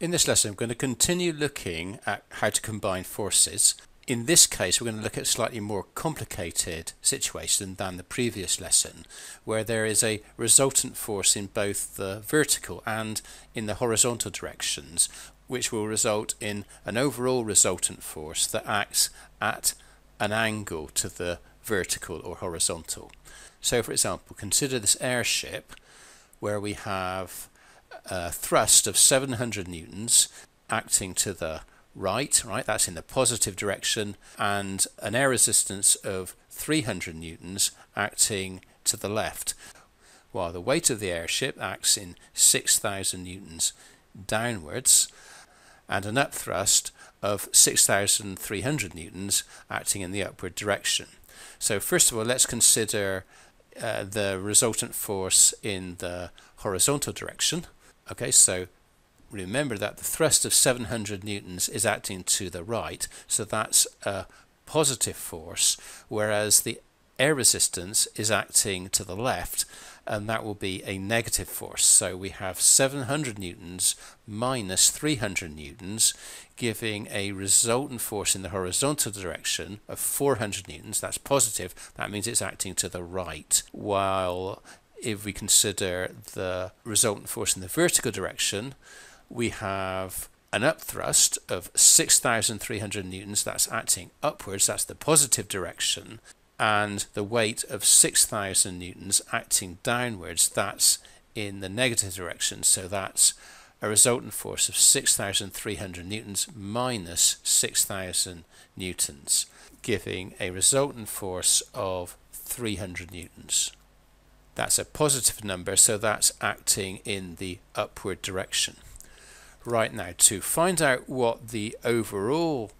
In this lesson, I'm going to continue looking at how to combine forces. In this case, we're going to look at a slightly more complicated situation than the previous lesson, where there is a resultant force in both the vertical and in the horizontal directions, which will result in an overall resultant force that acts at an angle to the vertical or horizontal. So, for example, consider this airship where we have a thrust of 700 newtons acting to the right, right, that's in the positive direction, and an air resistance of 300 newtons acting to the left, while the weight of the airship acts in 6,000 newtons downwards, and an upthrust of 6,300 newtons acting in the upward direction. So first of all, let's consider uh, the resultant force in the horizontal direction. Okay, so remember that the thrust of 700 newtons is acting to the right, so that's a positive force, whereas the air resistance is acting to the left, and that will be a negative force. So we have 700 newtons minus 300 newtons, giving a resultant force in the horizontal direction of 400 newtons. That's positive. That means it's acting to the right, while if we consider the resultant force in the vertical direction, we have an upthrust of 6,300 newtons, that's acting upwards, that's the positive direction, and the weight of 6,000 newtons acting downwards, that's in the negative direction, so that's a resultant force of 6,300 newtons minus 6,000 newtons, giving a resultant force of 300 newtons. That's a positive number, so that's acting in the upward direction. Right now, to find out what the overall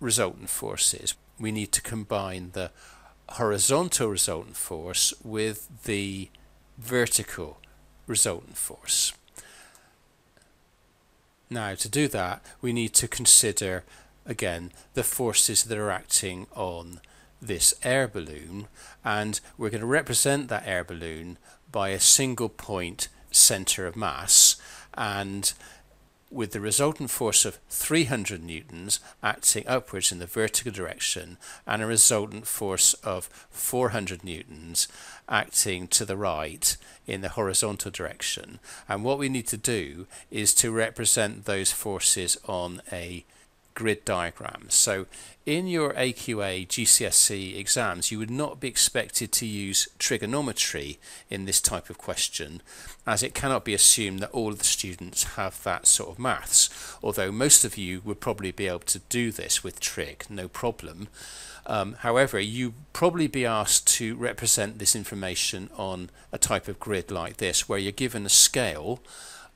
resultant force is, we need to combine the horizontal resultant force with the vertical resultant force. Now, to do that, we need to consider again the forces that are acting on this air balloon and we're going to represent that air balloon by a single point center of mass and with the resultant force of 300 newtons acting upwards in the vertical direction and a resultant force of 400 newtons acting to the right in the horizontal direction. And what we need to do is to represent those forces on a grid diagrams. So in your AQA GCSE exams, you would not be expected to use trigonometry in this type of question, as it cannot be assumed that all of the students have that sort of maths, although most of you would probably be able to do this with trig, no problem. Um, however, you probably be asked to represent this information on a type of grid like this, where you're given a scale.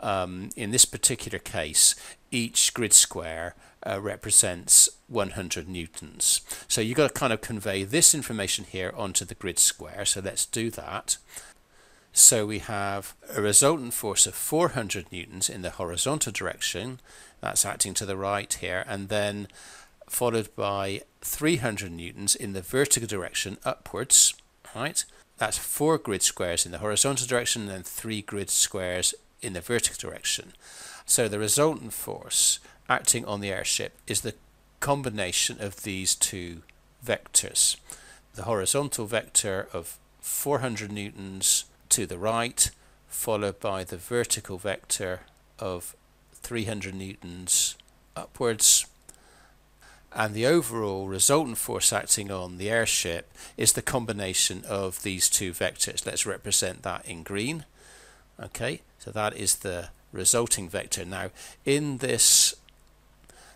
Um, in this particular case, each grid square uh, represents 100 newtons. So you've got to kind of convey this information here onto the grid square. So let's do that. So we have a resultant force of 400 newtons in the horizontal direction. That's acting to the right here. And then followed by 300 newtons in the vertical direction upwards. Right? That's four grid squares in the horizontal direction and then three grid squares in the vertical direction. So the resultant force acting on the airship is the combination of these two vectors. The horizontal vector of 400 newtons to the right, followed by the vertical vector of 300 newtons upwards. And the overall resultant force acting on the airship is the combination of these two vectors. Let's represent that in green. Okay, so that is the resulting vector. Now, in this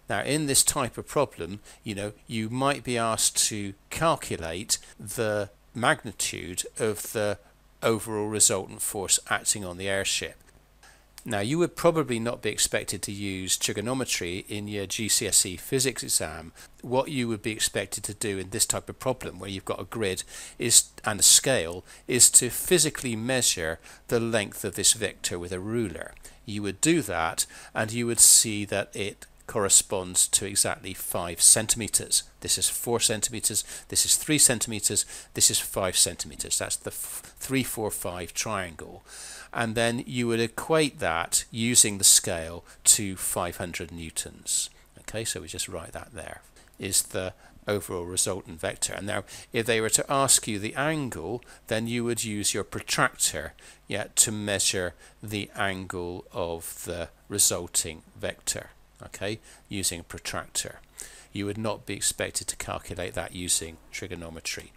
now, in this type of problem, you know, you might be asked to calculate the magnitude of the overall resultant force acting on the airship. Now, you would probably not be expected to use trigonometry in your GCSE physics exam. What you would be expected to do in this type of problem, where you've got a grid is and a scale, is to physically measure the length of this vector with a ruler. You would do that, and you would see that it corresponds to exactly 5 centimeters. This is 4 centimeters, this is 3 centimeters, this is 5 centimeters. That's the 3, 4, 5 triangle. And then you would equate that using the scale to 500 newtons. Okay, so we just write that there. Is the overall resultant vector. And now, if they were to ask you the angle, then you would use your protractor yeah, to measure the angle of the resulting vector, okay, using a protractor. You would not be expected to calculate that using trigonometry.